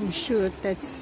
I'm sure that's